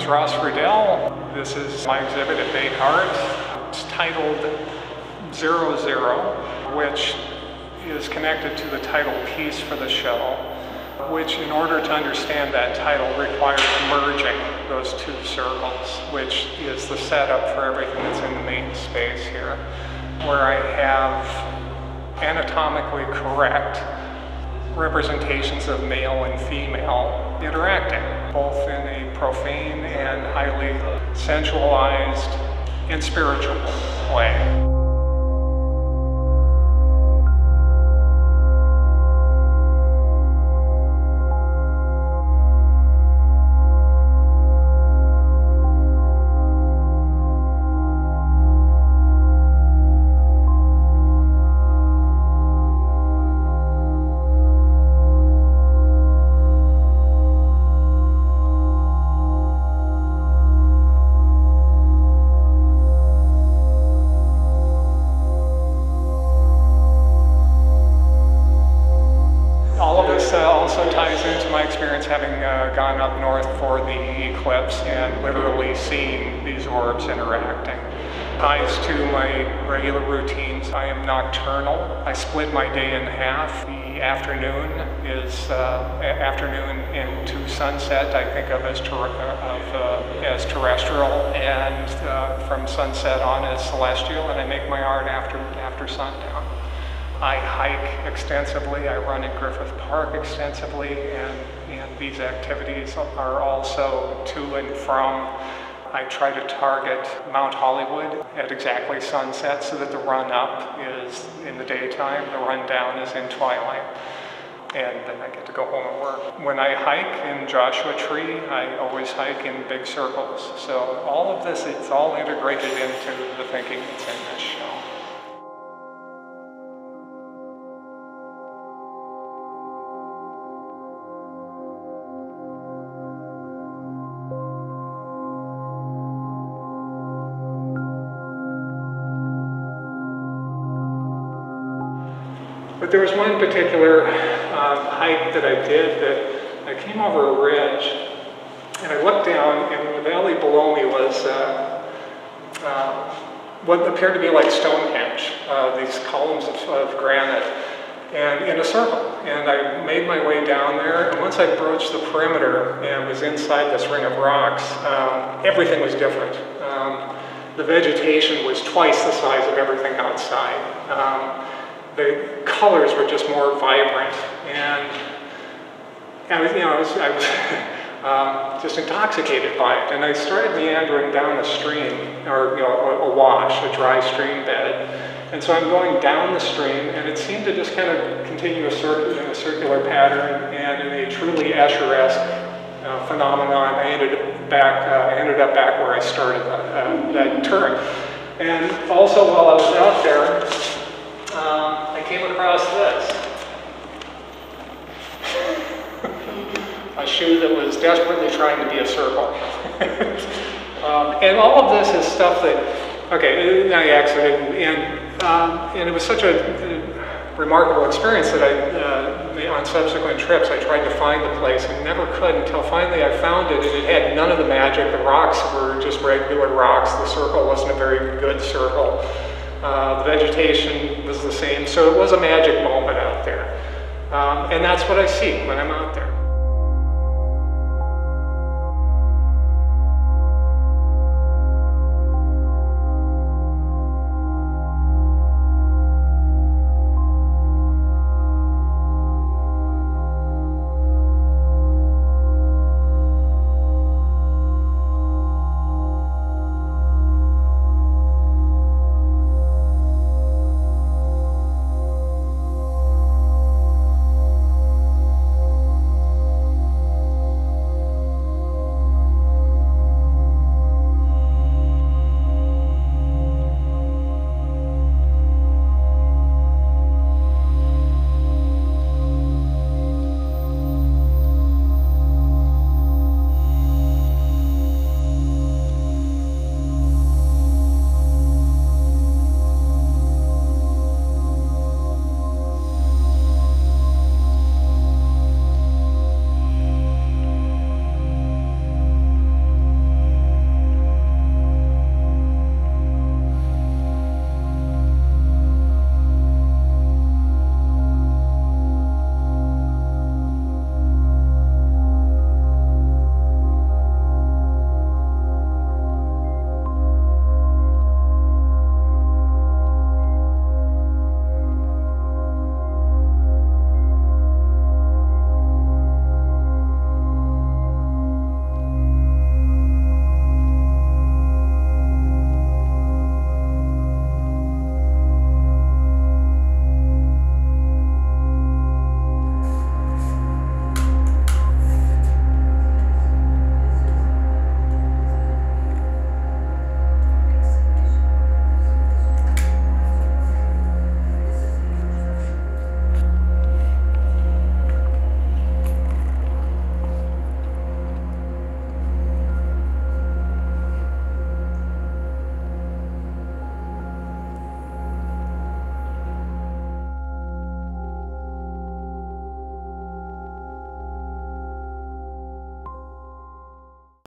name's Ross Rudel. This is my exhibit at Baik Art. It's titled Zero Zero, which is connected to the title piece for the show, which in order to understand that title requires merging those two circles, which is the setup for everything that's in the main space here, where I have anatomically correct representations of male and female interacting, both in a profane and highly sensualized and spiritual way. Into my experience having uh, gone up north for the eclipse and literally seeing these orbs interacting. Ties to my regular routines. I am nocturnal. I split my day in half. The afternoon is uh, afternoon into sunset. I think of as, ter of, uh, as terrestrial, and uh, from sunset on as celestial. And I make my art after after sundown. I hike extensively, I run in Griffith Park extensively, and, and these activities are also to and from. I try to target Mount Hollywood at exactly sunset so that the run up is in the daytime, the run down is in twilight and then I get to go home and work. When I hike in Joshua Tree, I always hike in big circles. So all of this, it's all integrated into the thinking that's in this But there was one particular um, hike that I did that I came over a ridge and I looked down and the valley below me was uh, uh, what appeared to be like Stonehenge, uh, these columns of, of, granite and in a circle. And I made my way down there and once I broached the perimeter and was inside this ring of rocks, um, everything was different. Um, the vegetation was twice the size of everything outside. Um, the colors were just more vibrant. And I was, you know, I was, I was um, just intoxicated by it. And I started meandering down the stream, or you know, a, a wash, a dry stream bed. And so I'm going down the stream, and it seemed to just kind of continue a, cir a circular pattern, and in a truly Escher-esque uh, phenomenon, I ended back. Uh, ended up back where I started uh, that turn. And also, while I was out there, um, I came across this. a shoe that was desperately trying to be a circle. um, and all this is stuff that, okay, not accident, and, um, and it was such a, a remarkable experience that I, uh, on subsequent trips, I tried to find the place and never could until finally I found it and it had none of the magic. The rocks were just regular rocks. The circle wasn't a very good circle. Uh, the vegetation was the same, so it was a magic moment out there. Um, and that's what I see when I'm out there.